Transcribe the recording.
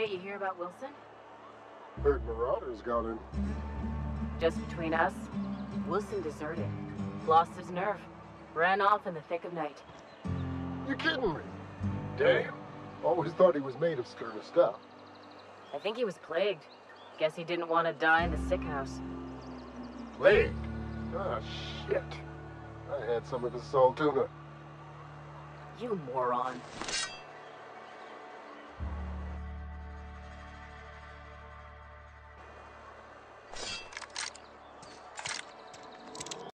Hey, you hear about Wilson? Heard Marauders got in. Just between us, Wilson deserted. Lost his nerve. Ran off in the thick of night. You kidding me? Damn. Always thought he was made of sterner stuff. I think he was plagued. Guess he didn't want to die in the sick house. Plagued? Ah, shit. I had some of his salt tuna. You moron.